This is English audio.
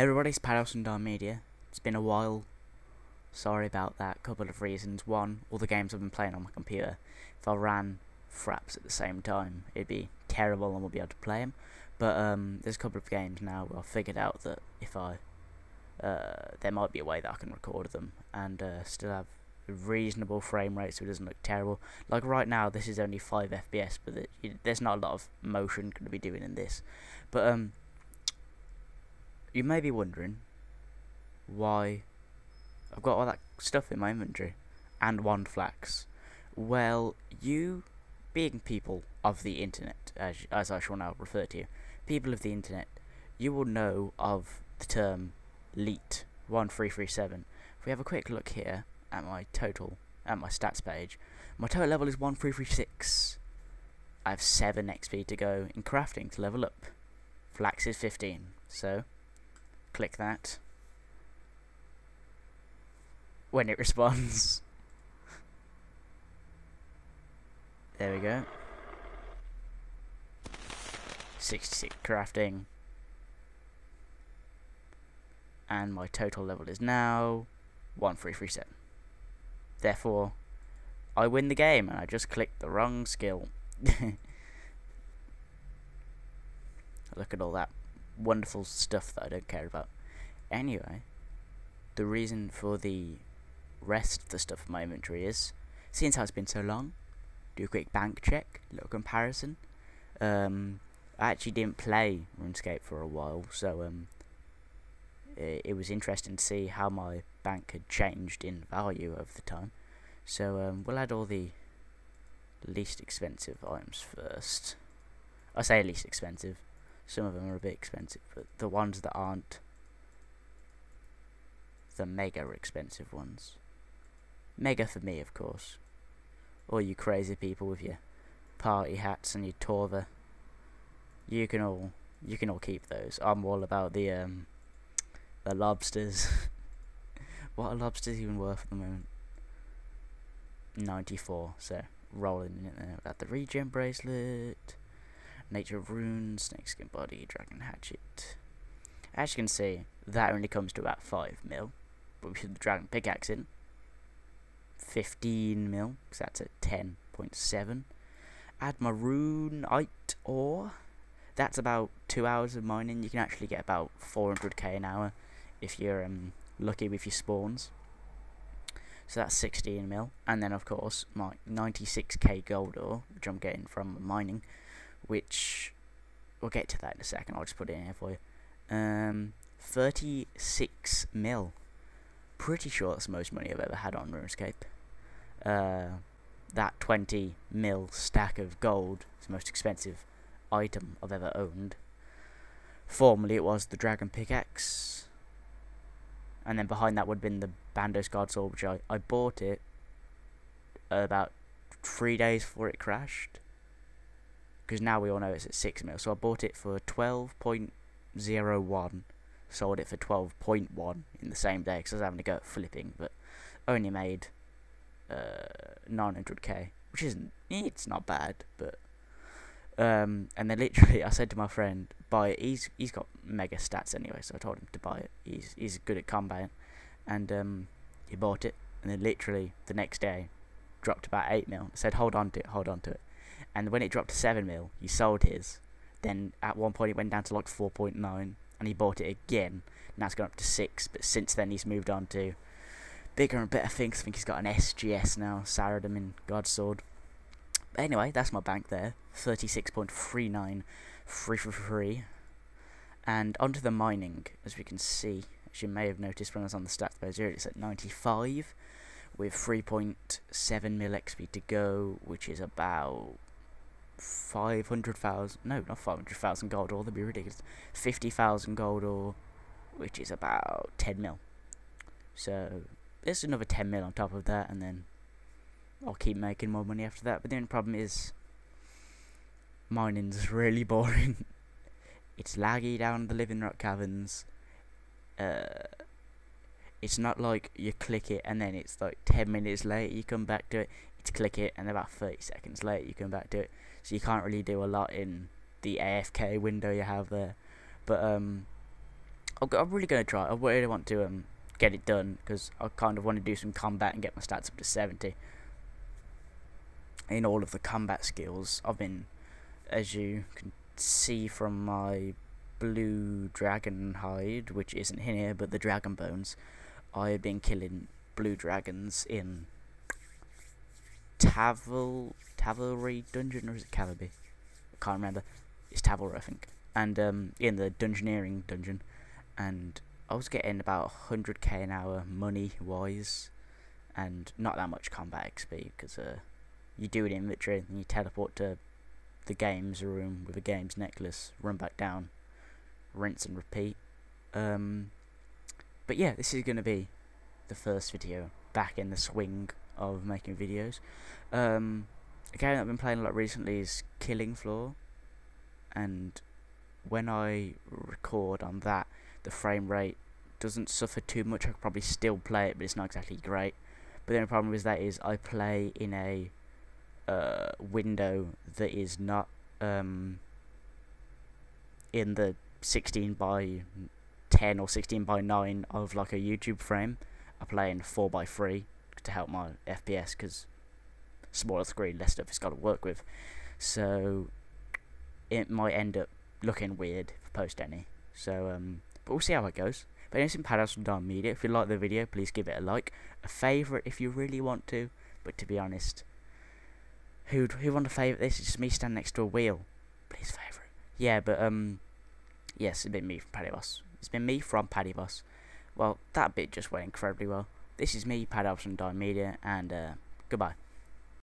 Hey everybody, it's Paddy Boss and Dark Media. It's been a while. Sorry about that. Couple of reasons. One, all the games I've been playing on my computer. If I ran Fraps at the same time, it'd be terrible and won't be able to play them. But um, there's a couple of games now where I figured out that if I, uh, there might be a way that I can record them and uh, still have reasonable frame rate so it doesn't look terrible. Like right now, this is only 5 FPS, but there's not a lot of motion going to be doing in this. But um, you may be wondering why I've got all that stuff in my inventory and wand flax. Well, you being people of the internet, as, as I shall now refer to you, people of the internet, you will know of the term LEET 1337. If we have a quick look here at my total, at my stats page, my total level is 1336. I have 7 XP to go in crafting to level up. Flax is 15, so click that when it responds. there we go. 66 crafting. And my total level is now 1337. Therefore, I win the game and I just clicked the wrong skill. Look at all that wonderful stuff that I don't care about. Anyway, the reason for the rest of the stuff in my inventory is, since it's been so long, do a quick bank check, little comparison. Um, I actually didn't play RuneScape for a while, so um, it, it, was interesting to see how my bank had changed in value over the time. So um, we'll add all the least expensive items first. I say least expensive. Some of them are a bit expensive, but the ones that aren't the mega expensive ones. Mega for me, of course. All you crazy people with your party hats and your torva. You can all you can all keep those. I'm all about the um the lobsters. what are lobsters even worth at the moment? 94, so rolling in there. Got the regen bracelet. Nature of Runes, Snakeskin Body, Dragon Hatchet. As you can see, that only comes to about 5 mil. But we put the Dragon Pickaxe in. 15 mil, because that's at 10.7. Add my Runite ore. That's about 2 hours of mining. You can actually get about 400k an hour if you're um, lucky with your spawns. So that's 16 mil. And then, of course, my 96k gold ore, which I'm getting from mining which we'll get to that in a second. I'll just put it in here for you. Um, 36 mil. Pretty sure that's the most money I've ever had on RuneScape. Uh, that 20 mil stack of gold is the most expensive item I've ever owned. Formerly it was the Dragon Pickaxe. And then behind that would have been the Bandos Godsword, which I, I bought it about three days before it crashed because now we all know it's at 6 mil. So I bought it for 12.01, sold it for 12.1 in the same day because I was having to go flipping, but only made uh, 900k, which isn't, it's not bad, but. Um, and then literally, I said to my friend, "Buy it." He's he's got mega stats anyway, so I told him to buy it. He's he's good at combat, and um, he bought it. And then literally the next day, dropped about eight mil. Said, "Hold on to it, hold on to it." And when it dropped to 7 mil, he sold his. Then at one point it went down to like 4.9, and he bought it again. Now it's gone up to 6, but since then he's moved on to bigger and better things. I think he's got an SGS now, Saradomin in Godsword. But anyway, that's my bank there. 36.39 free for free. And onto the mining, as we can see, as you may have noticed when I was on the stats page here, it's at 95 with 3.7 mil XP to go, which is about 500,000, no, not 500,000 gold ore, that'd be ridiculous. 50,000 gold ore, which is about 10 mil. So, there's another 10 mil on top of that, and then I'll keep making more money after that. But the only problem is, mining's really boring. it's laggy down the Living Rock Caverns. Uh, it's not like you click it and then it's like 10 minutes later you come back to it. It's click it and about 30 seconds later you come back to it so you can't really do a lot in the AFK window you have there. But um, I'm, I'm really gonna try. I really want to um get it done because I kind of want to do some combat and get my stats up to 70. In all of the combat skills, I've been, as you can see from my blue dragon hide, which isn't here, but the dragon bones, I have been killing blue dragons in Tavel Taverley dungeon or is it Calaby? I can't remember. It's Taverley, I think. And um, in the dungeoneering dungeon, and I was getting about 100k an hour money wise, and not that much combat XP because uh, you do an inventory and you teleport to the games room with a games necklace, run back down, rinse and repeat. Um, but yeah, this is going to be the first video back in the swing of making videos. Um, a game I've been playing a lot recently is Killing Floor, and when I record on that, the frame rate doesn't suffer too much. I could probably still play it, but it's not exactly great. But the only problem with that is I play in a uh, window that is not um, in the 16 by 10 or 16 by 9 of like a YouTube frame. I play in 4 by 3 to help my FPS because smaller screen, less stuff it's got to work with. So it might end up looking weird for post any. So um, but we'll see how it goes. But anyway, in Paddy Boss from Dark Media. If you like the video, please give it a like, a favourite if you really want to. But to be honest, who who want to favourite this? It's just me standing next to a wheel. Please favourite. Yeah, but um, yes, it's been me from Paddy Boss. It's been me from Paddy Boss. Well, that bit just went incredibly well. This is me, Paddy from Dark Media, and uh, goodbye.